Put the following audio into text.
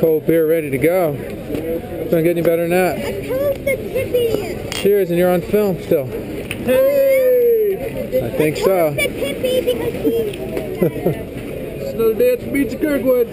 cold beer ready to go. Don't get any better than that. Cheers, and you're on film still. Hey! I think so. I. It's another day at the beach of Kirkwood.